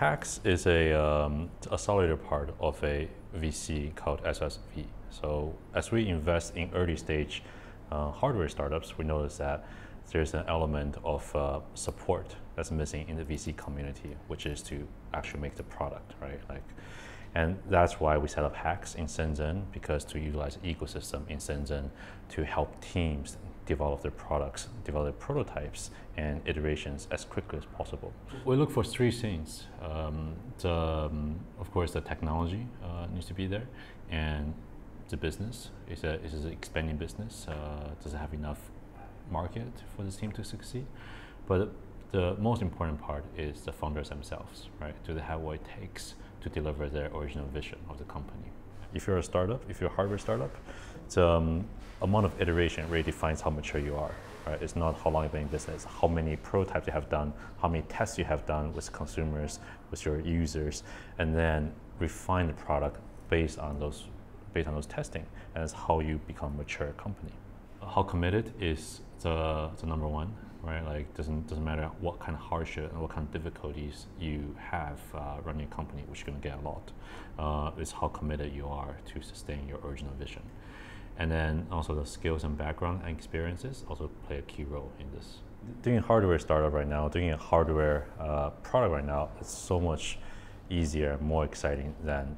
HAX is a, um, a part of a VC called SOSV. So as we invest in early stage uh, hardware startups, we notice that there's an element of uh, support that's missing in the VC community, which is to actually make the product, right? Like, and that's why we set up HAX in Shenzhen because to utilize ecosystem in Shenzhen to help teams develop their products, develop their prototypes and iterations as quickly as possible. We look for three things. Um, the, um, of course, the technology uh, needs to be there, and the business is a is an expanding business. Uh, does it have enough market for this team to succeed? But the most important part is the founders themselves, right? Do they have what it takes to deliver their original vision of the company? If you're a startup, if you're a hardware startup, the um, amount of iteration really defines how mature you are. Right? It's not how long you've been in business, how many prototypes you have done, how many tests you have done with consumers, with your users, and then refine the product based on those based on those testing, and how you become a mature company. How committed is the, the number one, right? Like doesn't doesn't matter what kind of hardship and what kind of difficulties you have uh, running a company, which you're gonna get a lot. Uh, it's how committed you are to sustain your original vision. And then also the skills and background and experiences also play a key role in this. Doing a hardware startup right now, doing a hardware uh, product right now, it's so much easier, more exciting than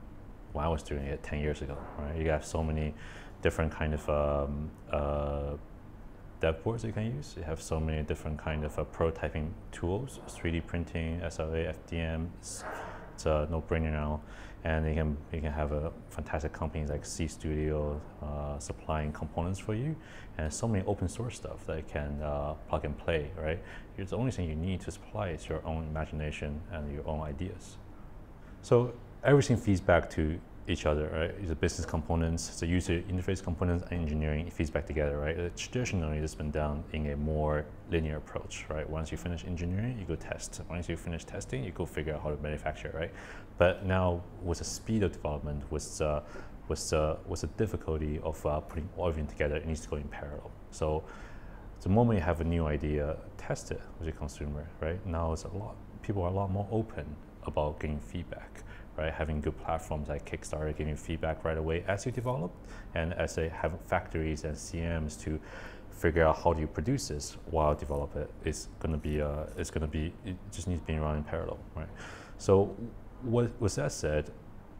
when I was doing it 10 years ago, right? You have so many different kind of um, uh, dev boards you can use. You have so many different kind of uh, prototyping tools, 3D printing, SLA, FDM, it's, it's a no-brainer now and you can you can have a fantastic companies like Seeed Studio uh, supplying components for you, and so many open source stuff that you can uh, plug and play. Right, it's the only thing you need to supply is your own imagination and your own ideas. So everything feeds back to each other, right? The business components, the user interface components, and engineering feeds back together, right? Uh, traditionally, it's been done in a more linear approach, right? Once you finish engineering, you go test. Once you finish testing, you go figure out how to manufacture, right? But now, with the speed of development, with the with the with the difficulty of uh, putting all of everything together, it needs to go in parallel. So, the moment you have a new idea, test it with your consumer, right? Now, it's a lot. People are a lot more open about getting feedback right? Having good platforms like Kickstarter giving feedback right away as you develop, and as they have factories and CMs to figure out how do you produce this while develop it, it's gonna be uh, it's gonna be it just needs to be run in parallel, right? So what with that said,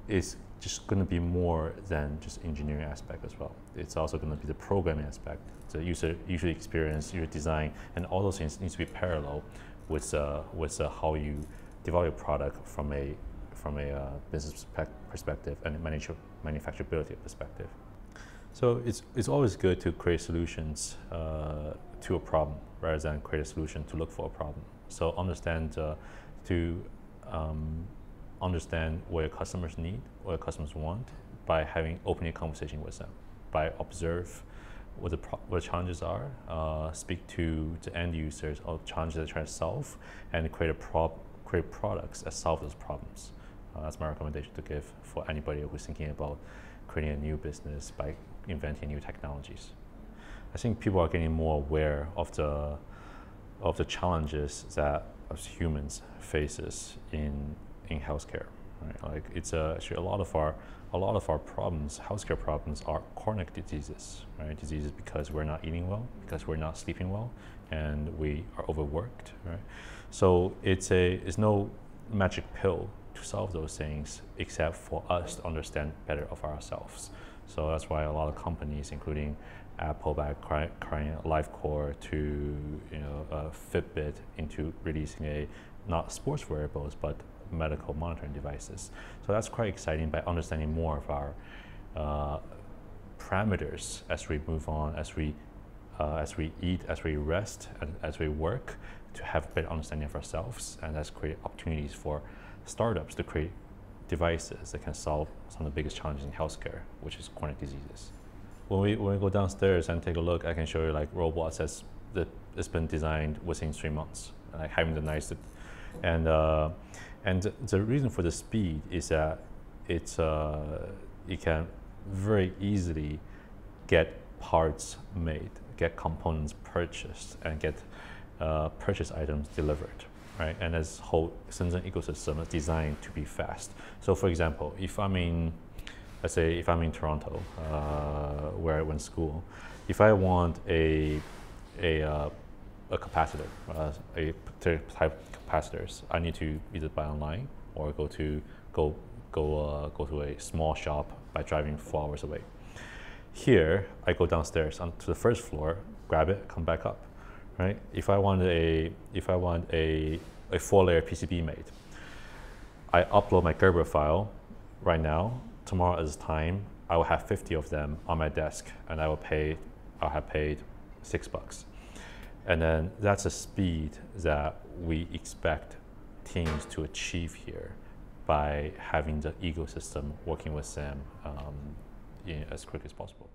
it's just going to be more than just engineering aspect as well. It's also going to be the programming aspect, the user user experience, your design, and all those things needs to be parallel with uh, with uh, how you develop your product from a from a uh, business perspective and a manuf manufacturability perspective. So it's, it's always good to create solutions uh, to a problem rather than create a solution to look for a problem. So understand uh, to um, understand what your customers need, what your customers want by having opening conversation with them, by observe what the, what the challenges are, uh, speak to the end users of challenges they're trying to solve, and create a pro create products that solve those problems. Uh, that's my recommendation to give for anybody who's thinking about creating a new business by inventing new technologies. I think people are getting more aware of the of the challenges that us humans faces in in healthcare. Right? Like it's a, actually a lot of our a lot of our problems, healthcare problems, are chronic diseases. Right? Diseases because we're not eating well, because we're not sleeping well, and we are overworked. Right? So it's a it's no magic pill to solve those things except for us to understand better of ourselves. So that's why a lot of companies, including Apple by acquiring LifeCore to you know uh, Fitbit into releasing a not sports wearables but medical monitoring devices. So that's quite exciting by understanding more of our uh, parameters as we move on, as we uh, as we eat, as we rest, and as we work, to have a better understanding of ourselves, and that's create opportunities for startups to create devices that can solve some of the biggest challenges in healthcare, which is chronic diseases. When we, when we go downstairs and take a look, I can show you like robots that's, that has been designed within three months, like having the nice, and, uh, and the reason for the speed is that it's, uh, you can very easily get parts made, get components purchased, and get uh, purchase items delivered right? And this whole Shenzhen ecosystem is designed to be fast. So for example, if I'm in, let's say if I'm in Toronto, uh, where I went to school, if I want a, a, uh, a capacitor, uh, a particular type of capacitors, I need to either buy online or go to, go, go, uh, go to a small shop by driving four hours away. Here, I go downstairs onto the first floor, grab it, come back up, right? If I want a, if I want a, a four-layer PCB made, I upload my Gerber file right now. Tomorrow is time. I will have 50 of them on my desk, and I will pay. I'll have paid six bucks, and then that's the speed that we expect teams to achieve here by having the ecosystem working with them um, in, as quick as possible.